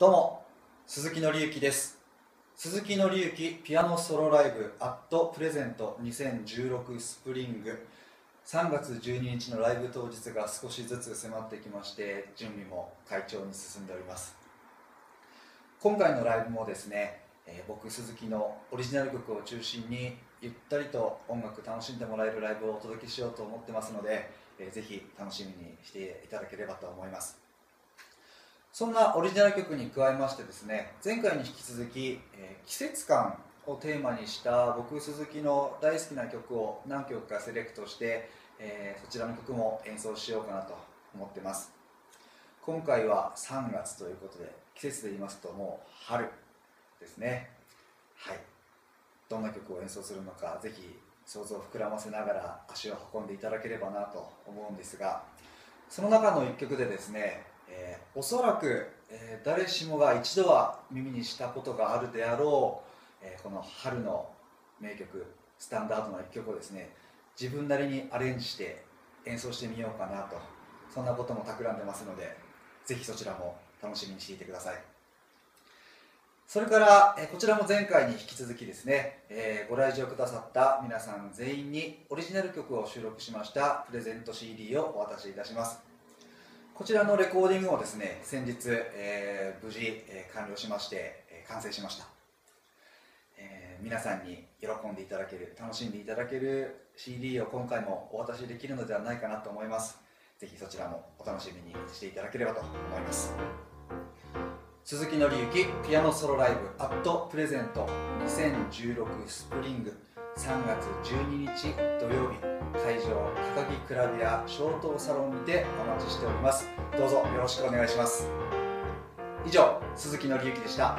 どうも鈴木紀之です。鈴木紀之ピアノソロライブアットプレゼント2016スプリング。3月12日のライブ当日が少しずつ迫ってきまして準備も快調に進んでおります。今回のライブもですね、えー、僕鈴木のオリジナル曲を中心にゆったりと音楽楽しんでもらえるライブをお届けしようと思ってますので、えー、ぜひ楽しみにしていただければと思います。そんなオリジナル曲に加えましてですね前回に引き続き、えー、季節感をテーマにした僕鈴木の大好きな曲を何曲かセレクトして、えー、そちらの曲も演奏しようかなと思ってます。今回は3月ということで季節で言いますともう春ですね。はい。どんな曲を演奏するのかぜひ想像を膨らませながら足を運んでいただければなと思うんですがその中の1曲でですねえー、おそらく、えー、誰しもが一度は耳にしたことがあるであろう、えー、この春の名曲スタンダードな一曲をですね自分なりにアレンジして演奏してみようかなとそんなことも企んでますのでぜひそちらも楽しみにしていてください。それから、えこちらも前回に引き続きですね、え、ご来場くださった皆さん全員にオリジナル曲を収録しましたプレゼント CD をお渡しいたします。こちらのレコーディングをですね先日、えー、無事、えー、完了しまして、えー、完成しました、えー、皆さんに喜んでいただける楽しんでいただける CD を今回もお渡しできるのではないかなと思います。ぜひそちらもお楽しみにしていただければと思います。鈴木紀之ピアノソロライブアットプレゼント2016スプリング。3月12日土曜日会場高木クラビア小東サロンにてお待ちしております。どうぞよろしくお願いします。以上鈴木紀之でした。